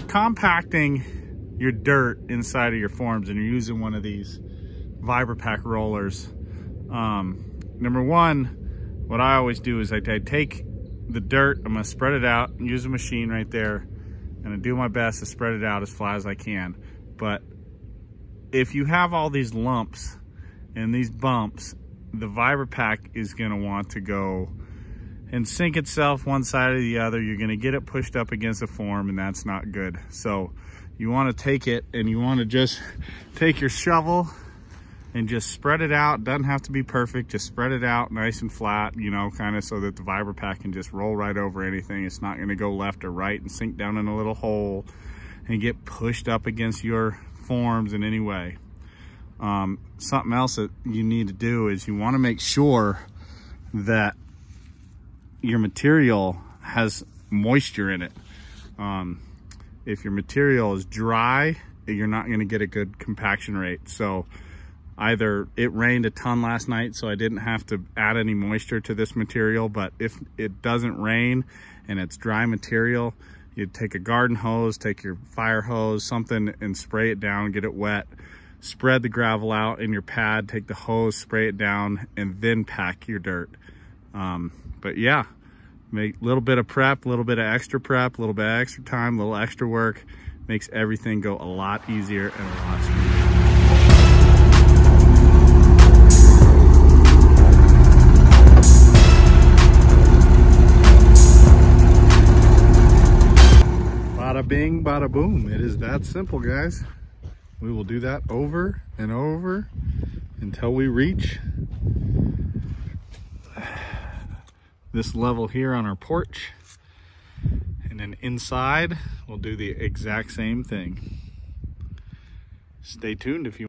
compacting your dirt inside of your forms and you're using one of these Vibrapack rollers, um, number one, what I always do is I, I take the dirt, I'm gonna spread it out, and use a machine right there, and I do my best to spread it out as flat as I can. But if you have all these lumps and these bumps, the Vibrapack is gonna want to go and sink itself one side or the other. You're gonna get it pushed up against the form and that's not good. So you wanna take it and you wanna just take your shovel and just spread it out. Doesn't have to be perfect, just spread it out nice and flat, you know, kind of so that the Vibrapack can just roll right over anything. It's not gonna go left or right and sink down in a little hole and get pushed up against your forms in any way. Um, something else that you need to do is you wanna make sure that your material has moisture in it. Um, if your material is dry, you're not gonna get a good compaction rate. So either it rained a ton last night, so I didn't have to add any moisture to this material, but if it doesn't rain and it's dry material, you take a garden hose, take your fire hose, something and spray it down, get it wet, spread the gravel out in your pad, take the hose, spray it down, and then pack your dirt. Um, but yeah, make a little bit of prep, a little bit of extra prep, a little bit of extra time, a little extra work, makes everything go a lot easier and a lot smoother. Bada bing, bada boom. It is that simple, guys. We will do that over and over until we reach this level here on our porch. And then inside, we'll do the exact same thing. Stay tuned if you